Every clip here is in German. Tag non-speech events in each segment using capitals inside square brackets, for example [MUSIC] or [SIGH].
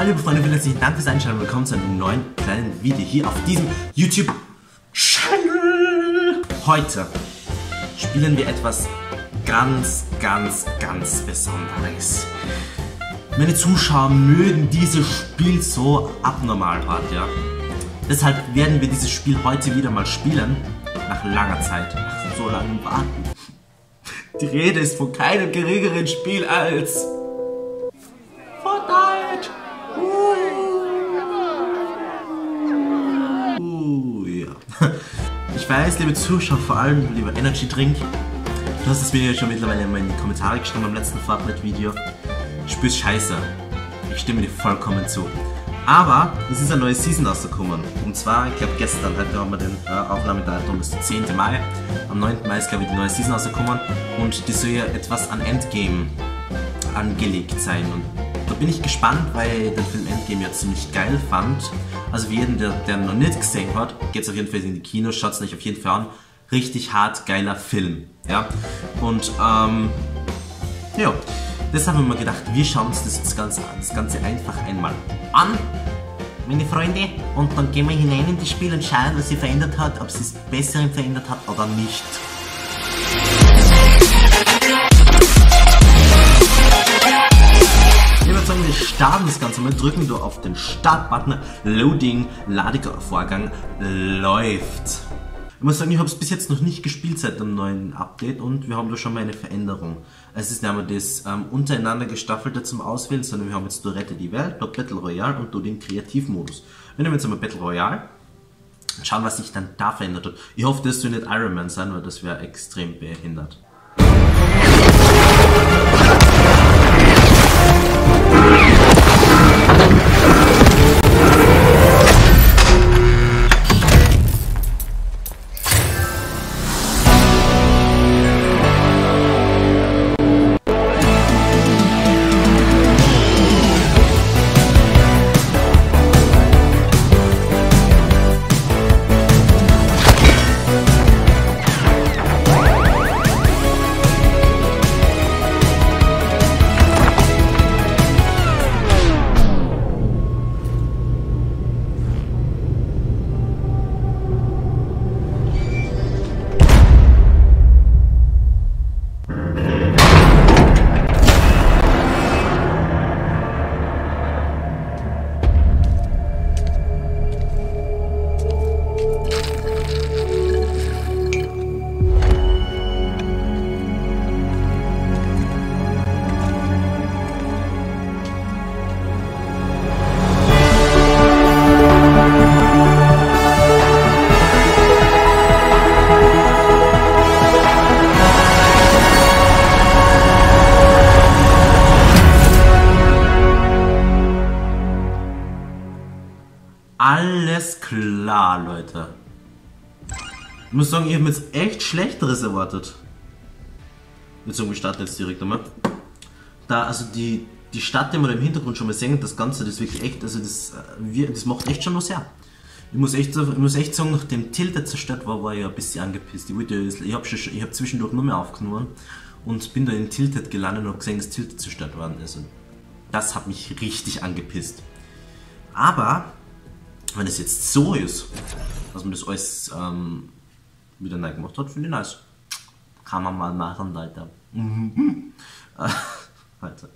Hallo liebe Freunde, vielen herzlichen Dank fürs Einschalten und willkommen zu einem neuen kleinen Video hier auf diesem YouTube-Channel. Heute spielen wir etwas ganz, ganz, ganz Besonderes. Meine Zuschauer mögen dieses Spiel so abnormal hart, ja. Deshalb werden wir dieses Spiel heute wieder mal spielen. Nach langer Zeit, nach so langem Warten. Die Rede ist von keinem geringeren Spiel als weiß, liebe Zuschauer, vor allem lieber Energy Drink, du hast mir ja schon mittlerweile in die Kommentare geschrieben beim letzten Fortnite-Video. Spürst scheiße. Ich stimme dir vollkommen zu. Aber es ist eine neue Season rausgekommen. Und zwar, ich glaube gestern, heute haben wir den äh, Aufnahmedatum, ist der 10. Mai. Am 9. Mai ist glaube ich die neue Season rausgekommen. Und die soll ja etwas an Endgame angelegt sein. Und da bin ich gespannt, weil ich den Film Endgame ja ziemlich geil fand. Also für jeden, der, der noch nicht gesehen hat, geht auf jeden Fall in die schaut es euch auf jeden Fall an. Richtig hart geiler Film. Ja. Und ähm, ja. Deshalb haben wir gedacht, wir schauen uns das, das, Ganze, das Ganze einfach einmal an, meine Freunde. Und dann gehen wir hinein in das Spiel und schauen, was sich verändert hat, ob es das Bessere verändert hat oder nicht. Sagen, wir starten das Ganze mal, drücken du auf den Start-Button, Loading, Ladevorgang läuft. Ich muss sagen, ich habe es bis jetzt noch nicht gespielt seit dem neuen Update und wir haben da schon mal eine Veränderung. Es ist nämlich das ähm, untereinander gestaffelte zum Auswählen, sondern wir haben jetzt du Rette die Welt, dort Battle Royale und du den Kreativmodus. Wir nehmen jetzt einmal Battle Royale und schauen, was sich dann da verändert hat. Ich hoffe, dass du nicht Iron Man sein, weil das wäre extrem behindert. Klar, Leute. Ich muss sagen, ich habe jetzt echt Schlechteres erwartet. Jetzt sagen wir starten jetzt direkt einmal. Da, also die, die Stadt, die wir im Hintergrund schon mal sehen, das Ganze, das ist wirklich echt, also das, äh, das macht echt schon was her. Ich muss echt, ich muss echt sagen, nachdem Tilde zerstört war, war ich ein bisschen angepisst. Ich, ich habe hab zwischendurch nur mehr aufgenommen und bin da in Tilted gelandet und gesehen, dass Tilted zerstört worden ist. Und das hat mich richtig angepisst. Aber wenn es jetzt so ist, dass man das alles ähm, wieder neu gemacht hat, finde ich nice. Kann man mal machen, Leute. [LAUGHS] Alter.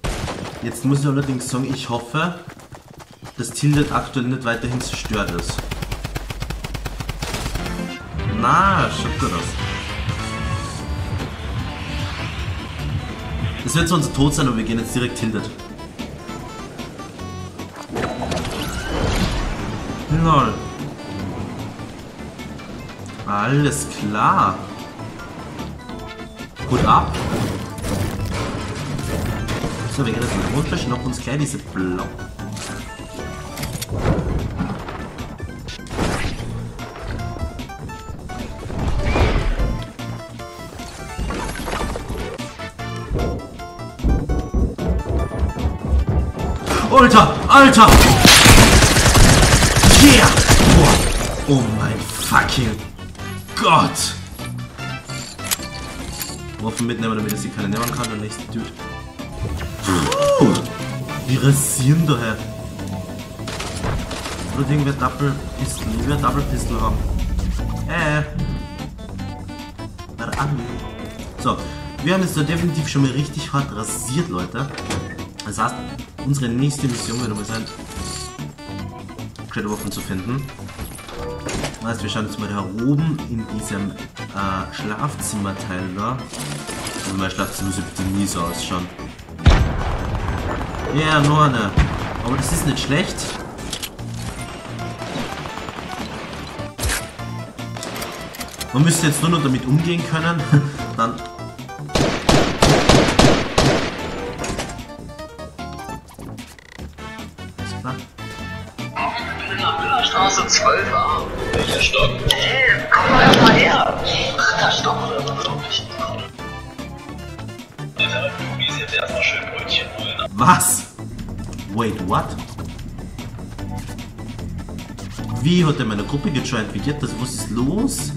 Jetzt muss ich allerdings sagen, ich hoffe, dass Tildet aktuell nicht weiterhin zerstört ist. Na, schaut gut aus. Das wird zwar unser Tod sein, aber wir gehen jetzt direkt Tildet. Lol. Alles klar. Gut ab. So, wir gehen jetzt mal runter, schnappen uns gleich diese Blau. Alter! Alter! Boah. Oh mein fucking Gott! Waffen mitnehmen, damit er sie keine nehmen kann, der nächste Dude. Puh, die rasieren daher. Oder irgendwer Double Pistol. Ich will Double Pistol haben. Äh. So, wir haben jetzt da definitiv schon mal richtig hart rasiert, Leute. Das heißt, unsere nächste Mission wird mal sein, gescheite Waffen zu finden. Das heißt, wir schauen jetzt mal da oben in diesem äh, Schlafzimmerteil da. Also mein Schlafzimmer sieht bitte nie so ausschauen. Ja, yeah, nur eine. Aber das ist nicht schlecht. Man müsste jetzt nur noch damit umgehen können. [LAUGHS] Dann Straße 12a. Welcher Stock? Hey, komm mal her. Dritter Stock oder so, glaub ich. Alter, du gehst jetzt erstmal schön Brötchen holen. Was? Wait, what? Wie hat er meine Gruppe gejoint? Wie geht das? Was ist los?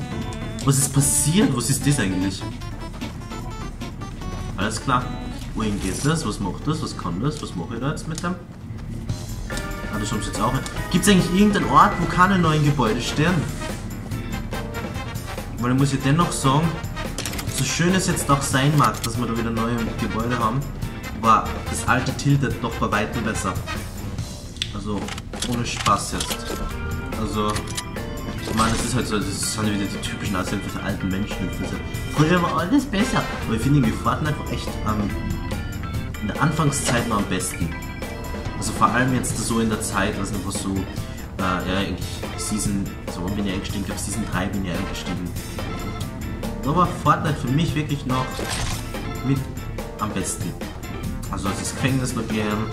Was ist passiert? Was ist das eigentlich? Alles klar. Wohin geht das? Was macht das? Was kann das? Was mache ich da jetzt mit dem? Das sie jetzt auch. Gibt es eigentlich irgendeinen Ort, wo keine neuen Gebäude stehen? Weil ich muss ja dennoch sagen, so schön es jetzt auch sein mag, dass wir da wieder neue Gebäude haben, war das alte Tilted doch bei weitem besser. Also, ohne Spaß jetzt. Also, ich meine, es ist halt so, das sind wieder die typischen Aussehen von alten Menschen. Früher war alles besser. Aber ich finde irgendwie Fortnite einfach echt ähm, in der Anfangszeit noch am besten. Also vor allem jetzt so in der Zeit, also einfach so, äh, ja, eigentlich Season, so bin ich eingestiegen? Ich glaube Season 3 bin ich eingestiegen. Da war Fortnite für mich wirklich noch mit am besten. Also als das Gefängnis noch gern.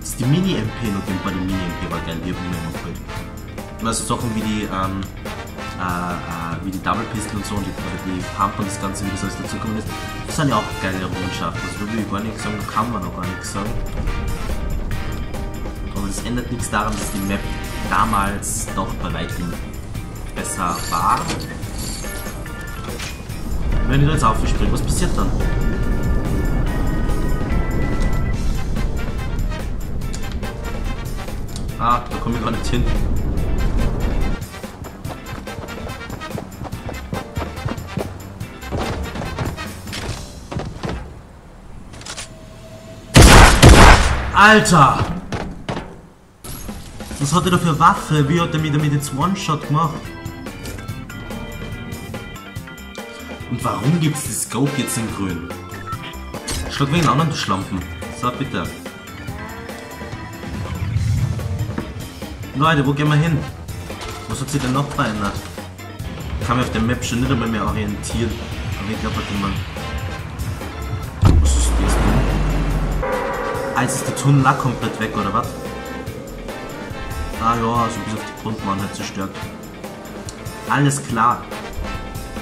Dass die Mini-MP noch gern, bei die Mini-MP war geil, die mir noch. Und also Sachen wie die, ähm, äh, äh, wie die Double Pistol und so und die, die Pump und das Ganze, wie das alles dazugekommen ist, das sind ja auch geile Errungenschaften. Also da will ich gar nichts sagen, da kann man auch gar nichts sagen. Aber das ändert nichts daran, dass die Map damals doch bei weitem besser war. Wenn ich jetzt aufspringe, was passiert dann? Ah, da komme ich gar nicht hin. Alter! Was hat er da für Waffe? Wie hat er mir damit jetzt One-Shot gemacht? Und warum gibt es die Scope jetzt in grün? Schlag wegen anderen, du Schlampen. So, bitte. Leute, wo gehen wir hin? Was hat sich denn noch verändert? Ich kann mich auf der Map schon nicht einmal mehr orientieren. Aber ich glaube, man Eins ist der Tunnel komplett weg, oder was? Ah ja, also bis auf die Grundmauern halt zerstört. Alles klar.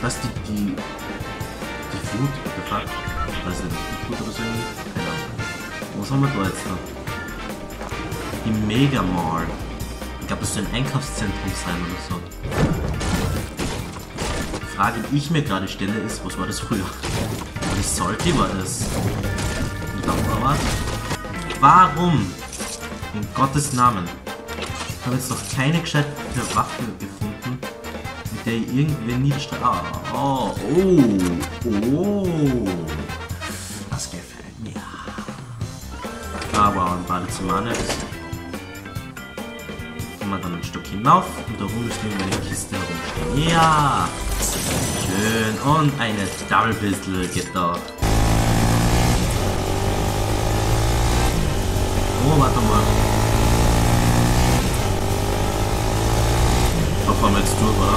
Das ist die, die, die Food, the fuck? Weiß nicht, die Food oder so irgendwie? Keine Ahnung. Was haben wir da jetzt noch? Die Mega Mall. Ich glaube, das soll ein Einkaufszentrum sein oder so. Die Frage, die ich mir gerade stelle, ist, was war das früher? War das Salty war das? Ich glaube, was? Warum? In Gottes Namen. Ich habe jetzt noch keine gescheite Waffe gefunden, mit der ich irgendwie niederstelle. Ah, oh, oh, oh. Das gefällt mir. Aber ein Badezimmer nicht. Gehen wir dann ein Stück hinauf und da oben ist irgendeine Kiste herumstehen. Ja! Schön. Und eine Double Pistol geht da. Warte mal. Da fahren wir jetzt durch, oder?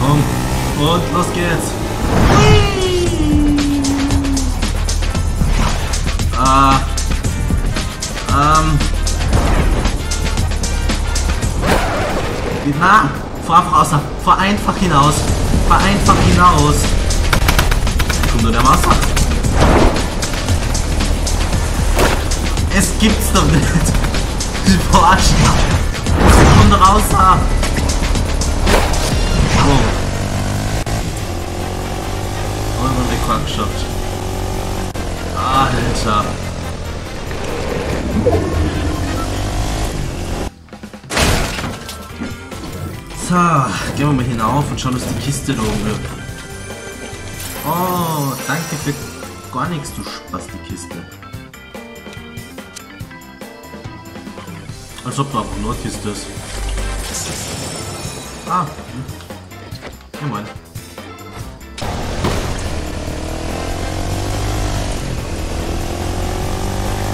Komm, und los geht's. Ah. Ähm. Na, fahr einfach außer. Fahr einfach hinaus. Fahr einfach hinaus nur der Wasser. Es gibt's doch nicht. Die verarschen. Komm raus da. Oh. Euren Rekord geschafft. Alter. So, gehen wir mal hinauf und schauen uns die Kiste da oben. Oh, danke für gar nichts, du Spaß, die Kiste. Als ob da einfach nur Kiste ist. Ah, hm.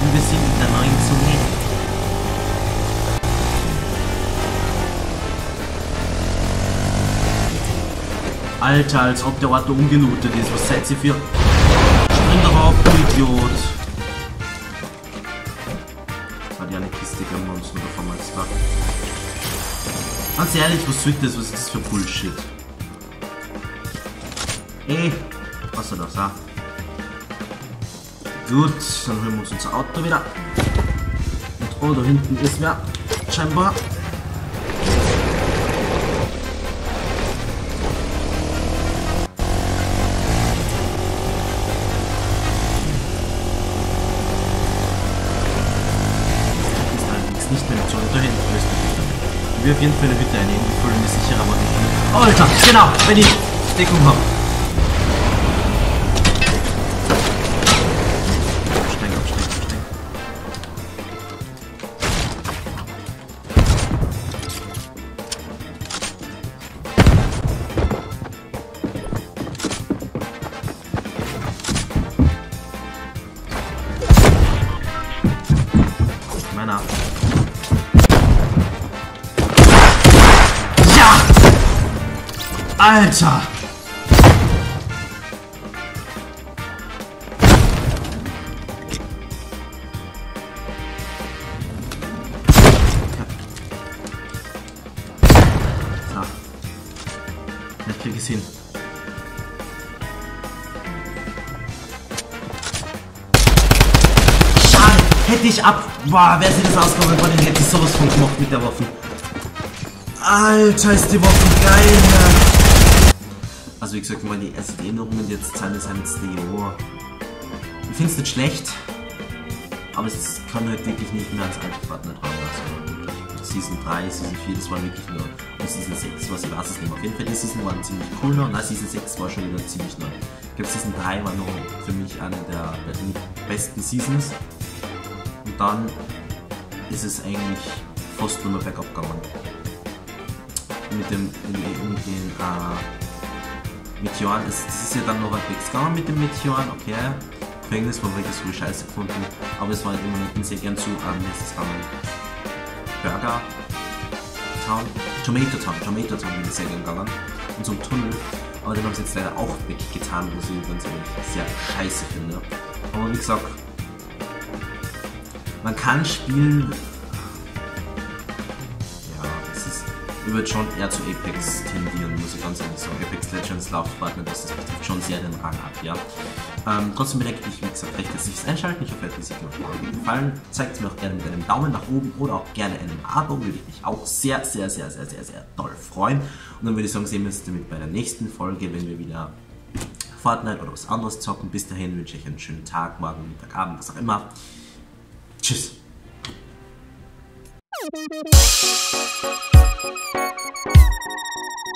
Und wir sind in der neuen Zone. Alter, als ob der Ort da ungelootet ist. Was seid ihr für... Spring doch auf, du Idiot. War die eine Kiste, uns nur davon mal gesagt. Ganz ehrlich, was soll das? Was ist das für Bullshit? Ey, was soll das, ah? Gut, dann holen wir uns unser Auto wieder. Und oh, da hinten ist wer. Scheinbar. Ist nicht mehr mit ist die Hütte. Ich will auf jeden Fall eine Hütte einnehmen. Ich fühle mich sicherer, aber nicht. Alter, genau, wenn ich Deckung habe. Absteigen. Alter! Ich krieg es hin. Schade! Hätte ich ab... Boah, wer sich das ausgeholt boah, den hätte ich sowas von gemacht mit der Waffe. Alter, ist die Waffe geil, ja. Also wie gesagt, die ersten Erinnerungen jetzt sind, ist ein Jahr. Ich finde es nicht schlecht, aber es kann halt wirklich nicht mehr als alte Fortnite ran. Also wirklich Season 3, Season 4, das war wirklich nur und Season 6, was ich weiß es nicht mehr. Auf jeden Fall die Season waren ziemlich cool noch, na Season 6 war schon wieder ziemlich neu. Ich glaube Season 3 war noch für mich eine der, besten Seasons. Und dann ist es eigentlich fast nur noch bergab gegangen. Mit dem, mit, den äh, Meteoren, das, das ist ja dann noch halbwegs gegangen mit den Meteoren, okay. Gefängnis war wirklich so scheiße gefunden, aber es war halt immer noch, bin sehr gern zu, ähm, wie ist gegangen? Burger Town, Tomato Town, Tomato Town bin ich sehr gern gegangen und zum Tunnel, aber den haben sie jetzt leider auch weggetan, was ich ganz ehrlich sehr scheiße finde. Aber wie gesagt, man kann spielen. Ich würde schon eher zu Apex tendieren, muss ich ganz ehrlich sagen. Apex Legends läuft Partner, das, betrifft schon sehr den Rang ab, ja. Ähm, trotzdem bedenke ich, wie gesagt, recht herzliches Einschalten. Ich hoffe, euch hat die Folge gefallen. Zeigt es mir auch gerne mit einem Daumen nach oben oder auch gerne einem Abo. Würde ich mich auch sehr, sehr, sehr, sehr, sehr, sehr toll freuen. Und dann würde ich sagen, sehen wir uns damit bei der nächsten Folge, wenn wir wieder Fortnite oder was anderes zocken. Bis dahin wünsche ich einen schönen Tag, morgen, Mittag, Abend, was auch immer. Tschüss. Thank you.